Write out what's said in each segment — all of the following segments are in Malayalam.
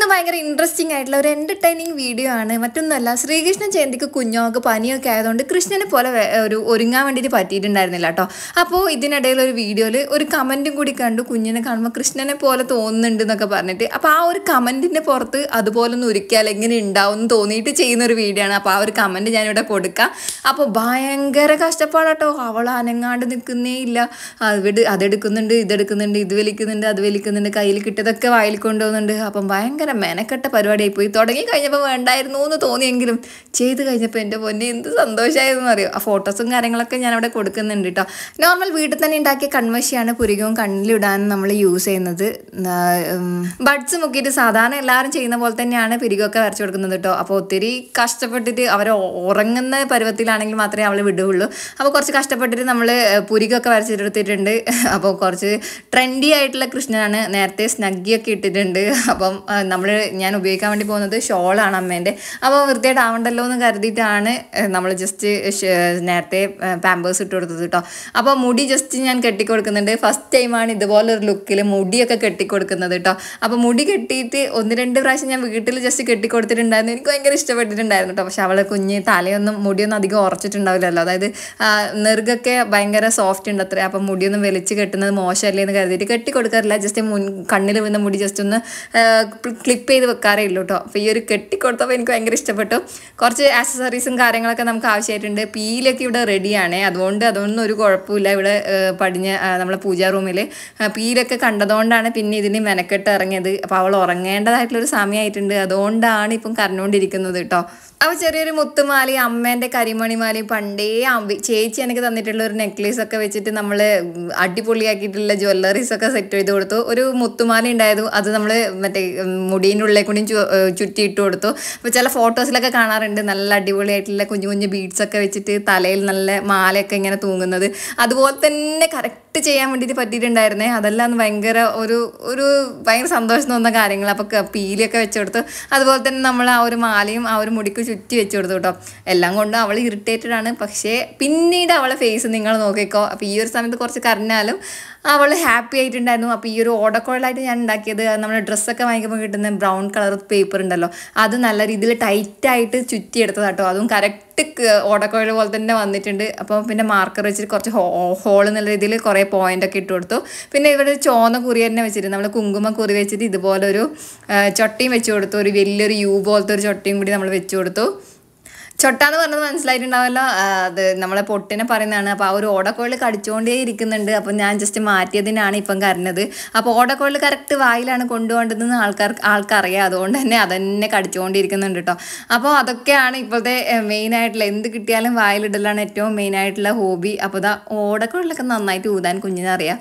ഇന്ന് ഭയങ്കര ഇൻട്രസ്റ്റിംഗ് ആയിട്ടുള്ള ഒരു എന്റർടൈനിങ് വീഡിയോ ആണ്. മറ്റൊന്നുമല്ല ശ്രീകൃഷ്ണ ജയന്തിക്ക് കുഞ്ഞോക്ക് പനിയൊക്കെ ആയതുകൊണ്ട് കൃഷ്ണനെ പോലെ ഒരു ഒരുങ്ങാൻ വേണ്ടിയിട്ട് പറ്റിയിട്ടുണ്ടായിരുന്നില്ല കേട്ടോ. അപ്പോൾ ഇതിനിടയിൽ ഒരു വീഡിയോയിൽ ഒരു കമന്റും കൂടി കണ്ടു. കുഞ്ഞിനെ കാണുമ്പോൾ കൃഷ്ണനെ പോലെ തോന്നുന്നുണ്ട് എന്നൊക്കെ പറഞ്ഞിട്ട്. അപ്പോൾ ആ ഒരു കമന്റിന്റെ പുറത്ത് അതുപോലെ ഒന്ന് ഒരുക്കിയാൽ എങ്ങനെ ഉണ്ടാവും എന്ന് തോന്നിയിട്ട് ചെയ്യുന്ന ഒരു വീഡിയോ ആണ്. അപ്പോൾ ആ ഒരു കമന്റ് ഞാനിവിടെ കൊടുക്കാം. അപ്പോൾ ഭയങ്കര കഷ്ടപ്പാടാട്ടോ അവൾ അനങ്ങാണ്ട് നിൽക്കുന്നേ ഇല്ല. അവിടെ അതെടുക്കുന്നുണ്ട് ഇതെടുക്കുന്നുണ്ട് ഇത് വലിക്കുന്നുണ്ട് അത് വലിക്കുന്നുണ്ട് കയ്യിൽ കിട്ടിയതൊക്കെ വായിൽ കൊണ്ടുപോകുന്നുണ്ട്. അപ്പം ഭയങ്കര മെനക്കെട്ട പരിപാടിയായി പോയി. തുടങ്ങി കഴിഞ്ഞപ്പോൾ വേണ്ടായിരുന്നു എന്ന് തോന്നിയെങ്കിലും ചെയ്ത് കഴിഞ്ഞപ്പോൾ എന്റെ പൊന്നെ എന്ത് സന്തോഷമായിരുന്നു അറിയോ? ആ ഫോട്ടോസും കാര്യങ്ങളൊക്കെ ഞാൻ അവിടെ കൊടുക്കുന്നുണ്ട് കേട്ടോ നോർമൽ വീട്ടിൽ തന്നെ ഉണ്ടാക്കിയ കൺവശിയാണ് പുരികവും കണ്ണിലിടാനും നമ്മൾ യൂസ് ചെയ്യുന്നത്. ബഡ്സ് മുക്കിയിട്ട് സാധാരണ എല്ലാവരും ചെയ്യുന്ന പോലെ തന്നെയാണ് പിരികൊക്കെ വരച്ചു കൊടുക്കുന്നത് കേട്ടോ അപ്പോൾ ഒത്തിരി കഷ്ടപ്പെട്ടിട്ട് അവർ ഉറങ്ങുന്ന പരുവത്തിലാണെങ്കിൽ മാത്രമേ അവൾ വിടുകയുള്ളൂ അപ്പോൾ കുറച്ച് കഷ്ടപ്പെട്ടിട്ട് നമ്മൾ പുരികൊക്കെ വരച്ചെടുത്തിട്ടുണ്ട് അപ്പോൾ കുറച്ച് ട്രെൻഡി ആയിട്ടുള്ള കൃഷ്ണനാണ് നേരത്തെ സ്നഗ്ഗിയൊക്കെ ഇട്ടിട്ടുണ്ട്. അപ്പം നമ്മൾ ഞാൻ ഉപയോഗിക്കാൻ വേണ്ടി പോകുന്നത് ഷോളാണ് അമ്മേന്റെ. അപ്പോൾ വൃത്തിയായിട്ട് ആവണ്ടല്ലോ എന്ന് കരുതിയിട്ടാണ് നമ്മൾ ജസ്റ്റ് നേരത്തെ പാമ്പേഴ്സ് ഇട്ട് കൊടുത്തത് കേട്ടോ അപ്പോൾ മുടി ജസ്റ്റ് ഞാൻ കെട്ടിക്കൊടുക്കുന്നുണ്ട്. ഫസ്റ്റ് ടൈമാണ് ഇതുപോലെ ഒരു ലുക്കിൽ മുടിയൊക്കെ കെട്ടിക്കൊടുക്കുന്നത് കേട്ടോ അപ്പോൾ മുടി കെട്ടിയിട്ട് ഒന്ന് രണ്ട് പ്രാവശ്യം ഞാൻ വീട്ടിൽ ജസ്റ്റ് കെട്ടിക്കൊടുത്തിട്ടുണ്ടായിരുന്നു. എനിക്ക് ഭയങ്കര ഇഷ്ടപ്പെട്ടിട്ടുണ്ടായിരുന്നു കേട്ടോ പക്ഷെ അവളെ കുഞ്ഞ് തലയൊന്നും മുടിയൊന്നും അധികം ഉറച്ചിട്ടുണ്ടാവില്ലല്ലോ. അതായത് നെറുകൊക്കെ ഭയങ്കര സോഫ്റ്റ് ഉണ്ട് അത്രേ. അപ്പം മുടിയൊന്നും വലിച്ച് കെട്ടുന്നത് മോശമല്ലേ എന്ന് കരുതിയിട്ട് കെട്ടി കൊടുക്കാറില്ല ജസ്റ്റ് മുൻ കണ്ണിൽ വീഴുന്ന മുടി ജസ്റ്റ് ഒന്ന് ക്ലിപ്പ് ചെയ്ത് വെക്കാറേ ഉള്ളൂ കേട്ടോ അപ്പോൾ ഈ ഒരു കെട്ടിക്കൊടുത്തപ്പോൾ എനിക്ക് ഭയങ്കര ഇഷ്ടപ്പെട്ടു. കുറച്ച് ആക്സസറീസും കാര്യങ്ങളൊക്കെ നമുക്ക് ആവശ്യമായിട്ടുണ്ട്. പീലൊക്കെ ഇവിടെ റെഡിയാണ് അതുകൊണ്ട് അതൊന്നും ഒരു കുഴപ്പമില്ല. ഇവിടെ പടിഞ്ഞ നമ്മളെ പൂജാ റൂമിൽ പീലൊക്കെ കണ്ടതുകൊണ്ടാണ് പിന്നെ ഇതിന് മെനക്കെട്ട് ഇറങ്ങിയത്. അപ്പോൾ അവൾ ഉറങ്ങേണ്ടതായിട്ടുള്ളൊരു സമയമായിട്ടുണ്ട് അതുകൊണ്ടാണ് ഇപ്പം കരഞ്ഞുകൊണ്ടിരിക്കുന്നത് കേട്ടോ അപ്പോൾ ചെറിയൊരു മുത്തുമാലി അമ്മേന്റെ കരിമണിമാലി പണ്ടേ ചേച്ചി എനിക്ക് തന്നിട്ടുള്ള ഒരു നെക്ലേസ് ഒക്കെ വെച്ചിട്ട് നമ്മൾ അടിപൊളിയാക്കിയിട്ടുള്ള ജ്വല്ലറീസ് ഒക്കെ സെറ്റ് ചെയ്ത് കൊടുത്തു. ഒരു മുത്തുമാല ഉണ്ടായത് അത് നമ്മൾ മറ്റേ മുടീന്റെ ഉള്ളിൽ കൂടി ചു ഏഹ് ചുറ്റിയിട്ട് കൊടുത്തു. അപ്പോൾ ചില ഫോട്ടോസിലൊക്കെ കാണാറുണ്ട് നല്ല അടിപൊളിയായിട്ടുള്ള കുഞ്ഞു കുഞ്ഞു ബീഡ്സൊക്കെ വെച്ചിട്ട് തലയിൽ നല്ല മാലയൊക്കെ ഇങ്ങനെ തൂങ്ങുന്നത്. അതുപോലെ തന്നെ കറക്റ്റ് ചെയ്യാൻ വേണ്ടിയിട്ട് പറ്റിയിട്ടുണ്ടായിരുന്നേ. അതെല്ലാം ഭയങ്കര ഒരു ഒരു ഭയങ്കര സന്തോഷം തോന്നുന്ന കാര്യങ്ങൾ അപ്പോൾ പീലിയൊക്കെ വെച്ച് കൊടുത്തു അതുപോലെ തന്നെ നമ്മൾ ആ ഒരു മാലയും ആ ഒരു മുടിക്ക് ചുറ്റി വെച്ച് കൊടുത്തു കേട്ടോ. എല്ലാം കൊണ്ടും അവൾ ഇറിറ്റേറ്റഡ് ആണ്. പക്ഷേ പിന്നീട് അവളെ ഫേസ് നിങ്ങൾ നോക്കിക്കോ. അപ്പോൾ ഈ ഒരു സമയത്ത് കുറച്ച് കരഞ്ഞാലും അവൾ ഹാപ്പി ആയിട്ടുണ്ടായിരുന്നു. അപ്പോൾ ഈ ഒരു ഓടക്കുഴലായിട്ട് ഞാൻ ഉണ്ടാക്കിയത് നമ്മുടെ ഡ്രസ്സൊക്കെ വാങ്ങിക്കുമ്പോൾ കിട്ടുന്ന ബ്രൗൺ കളർ പേപ്പർ ഉണ്ടല്ലോ. അത് നല്ല രീതിയിൽ ടൈറ്റായിട്ട് ചുറ്റിയെടുത്തതാട്ടോ അതും കറക്റ്റ് ഓടക്കുഴൽ പോലെ തന്നെ വന്നിട്ടുണ്ട്. അപ്പോൾ പിന്നെ മാർക്കർ വെച്ചിട്ട് കുറച്ച് ഹോൾ എന്നുള്ള രീതിയിൽ കുറേ പോയിന്റ് ഒക്കെ ഇട്ട് കൊടുത്തു. പിന്നെ ഇവിടെ ചോന്ന കുറി തന്നെ വെച്ചിട്ട് നമ്മൾ കുങ്കുമ കുറി വെച്ചിട്ട് ഇതുപോലെ ഒരു ചൊട്ടിയും വെച്ച് കൊടുത്തു. ഒരു വലിയൊരു യു പോലത്തെ ഒരു ചൊട്ടിയും കൂടി നമ്മൾ വെച്ച് കൊടുത്തു. ചൊട്ട എന്ന് പറഞ്ഞത് മനസ്സിലായിട്ടുണ്ടാവല്ലോ. അത് നമ്മളെ പൊട്ടിനെ പറയുന്നതാണ്. അപ്പോൾ ആ ഒരു ഓടക്കോളിൽ കടിച്ചുകൊണ്ടേ ഇരിക്കുന്നുണ്ട്. അപ്പോൾ ഞാൻ ജസ്റ്റ് മാറ്റിയതിനാണ് ഇപ്പം കരഞ്ഞത്. അപ്പോൾ ഓടക്കോളിൽ കറക്റ്റ് വായിലാണ് കൊണ്ടുപോകേണ്ടതെന്ന് ആൾക്കാർ ആൾക്കറിയാം. അതുകൊണ്ട് തന്നെ അതന്നെ കടിച്ചുകൊണ്ടിരിക്കുന്നുണ്ട് കേട്ടോ അപ്പോൾ അതൊക്കെയാണ് ഇപ്പോഴത്തെ മെയിൻ ആയിട്ടുള്ള എന്ത് കിട്ടിയാലും വായിലിടലാണ് ഏറ്റവും മെയിൻ ആയിട്ടുള്ള ഹോബി അപ്പോൾ ഇതാ ഓടക്കോളിലൊക്കെ നന്നായിട്ട് ഊതാൻ കുഞ്ഞിനറിയാം.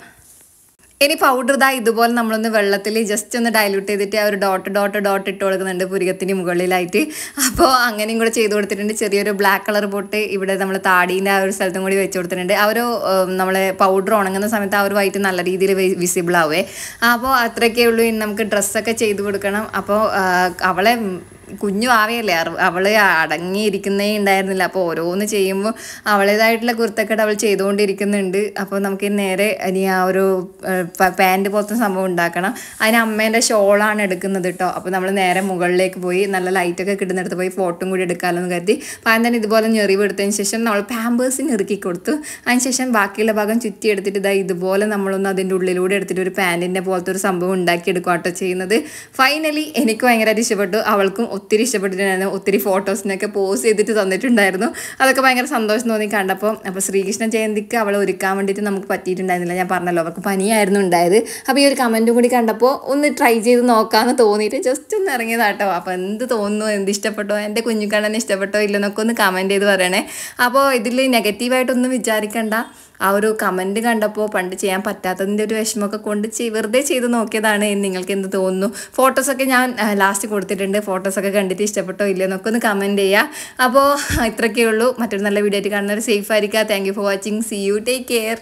ഇനി പൗഡർ ഇതാ ഇതുപോലെ നമ്മളൊന്ന് വെള്ളത്തിൽ ജസ്റ്റ് ഒന്ന് ഡൈല്യൂട്ട് ചെയ്തിട്ട് ആ ഒരു ഡോട്ട് ഡോട്ട് ഡോട്ട് ഇട്ട് കൊടുക്കുന്നുണ്ട് പുരികത്തിന് മുകളിലായിട്ട്. അപ്പോൾ അങ്ങനെയും കൂടെ ചെയ്ത് കൊടുത്തിട്ടുണ്ട്. ചെറിയൊരു ബ്ലാക്ക് കളർ പൊട്ട് ഇവിടെ നമ്മൾ താടീന്റെ ആ ഒരു സ്ഥലത്തും കൂടി വെച്ച് കൊടുത്തിട്ടുണ്ട്. ആ ഒരു നമ്മൾ പൗഡർ ഉണങ്ങുന്ന സമയത്ത് ആ ഒരു വൈറ്റ് നല്ല രീതിയിൽ വിസിബിൾ ആവേ. അപ്പോൾ അത്രയൊക്കെ ഉള്ളൂ. ഇനി നമുക്ക് ഡ്രസ്സൊക്കെ ചെയ്ത് കൊടുക്കണം. അപ്പോൾ അവളെ കുഞ്ഞു ആവിയല്ലേ? അവൾ അടങ്ങിയിരിക്കുന്നേ ഉണ്ടായിരുന്നില്ല അപ്പോൾ ഓരോന്ന് ചെയ്യുമ്പോൾ അവളേതായിട്ടുള്ള കുർത്തക്കട അവൾ ചെയ്തുകൊണ്ടിരിക്കുന്നുണ്ട്. അപ്പോൾ നമുക്ക് നേരെ ഇനി ആ ഒരു പാന്റ് പോലത്തെ സംഭവം ഉണ്ടാക്കണം. അതിന് അമ്മേന്റെ ഷോളാണ് എടുക്കുന്നത് കേട്ടോ അപ്പോൾ നമ്മൾ നേരെ മുകളിലേക്ക് പോയി നല്ല ലൈറ്റൊക്കെ കിട്ടുന്നിടത്ത് പോയി ഫോട്ടോയും കൂടി എടുക്കാമല്ലോ എന്ന് കരുതി അപ്പോൾ അതിന് ഇതുപോലെ ഞെറിവ് എടുത്തതിന് ശേഷം നമ്മൾ പാമ്പേഴ്സിന് ഇറുക്കി കൊടുത്തു. അതിന് ശേഷം ബാക്കിയുള്ള ഭാഗം ചുറ്റി എടുത്തിട്ട് ഇതാ ഇതുപോലെ നമ്മളൊന്ന് അതിന്റെ ഉള്ളിലൂടെ എടുത്തിട്ട് ഒരു പാന്റിന്റെ പോലത്തെ ഒരു സംഭവം ഉണ്ടാക്കി എടുക്കുക കേട്ടോ ചെയ്യുന്നത്. ഫൈനലി എനിക്ക് ഭയങ്കരമായിട്ട് ഇഷ്ടപ്പെട്ടു. അവൾക്കും ഒത്തിരി ഇഷ്ടപ്പെട്ടിട്ടുണ്ടായിരുന്നു. ഒത്തിരി ഫോട്ടോസിനൊക്കെ പോസ് ചെയ്തിട്ട് തന്നിട്ടുണ്ടായിരുന്നു. അതൊക്കെ ഭയങ്കര സന്തോഷം തോന്നി കണ്ടപ്പോൾ അപ്പോൾ ശ്രീകൃഷ്ണ ജയന്തിക്ക് അവളെ ഒരുക്കാൻ വേണ്ടിയിട്ട് നമുക്ക് പറ്റിയിട്ടുണ്ടായിരുന്നില്ല. ഞാൻ പറഞ്ഞല്ലോ അവർക്ക് പനിയായിരുന്നു ഉണ്ടായത്. അപ്പോൾ ഈ ഒരു കമന്റും കൂടി കണ്ടപ്പോൾ ഒന്ന് ട്രൈ ചെയ്ത് നോക്കാമെന്ന് തോന്നിയിട്ട് ജസ്റ്റ് ഒന്ന് ഇറങ്ങിയതാട്ടോ. അപ്പോൾ എന്ത് തോന്നുന്നു എന്ത് ഇഷ്ടപ്പെട്ടോ എന്റെ കുഞ്ഞുക്കണ്ണനെ ഇഷ്ടപ്പെട്ടോ ഇല്ലെന്നൊക്കെ ഒന്ന് കമന്റ് ചെയ്ത് പറയണേ. അപ്പോൾ ഇതിൽ നെഗറ്റീവായിട്ടൊന്നും വിചാരിക്കണ്ട. ആ ഒരു കമന്റ് കണ്ടപ്പോൾ പണ്ട് ചെയ്യാൻ പറ്റാത്തതിന്റെ ഒരു വിഷമമൊക്കെ കൊണ്ട് വെറുതെ ചെയ്ത് നോക്കിയതാണ് എന്ന് നിങ്ങൾക്ക് എന്ത് തോന്നുന്നു? ഫോട്ടോസൊക്കെ ഞാൻ ലാസ്റ്റ് കൊടുത്തിട്ടുണ്ട്. ഫോട്ടോസൊക്കെ കണ്ടിട്ട് ഇഷ്ടപ്പെട്ടോ ഇല്ലയോ എന്നൊക്കെ ഒന്ന് കമന്റ് ചെയ്യുക അപ്പോൾ ഇത്രയൊക്കെ ഉള്ളൂ മറ്റൊരു നല്ല വീഡിയോ ആയിട്ട് കാണുന്നവർ സേഫ് ആയിരിക്കുക thank for watching see you take care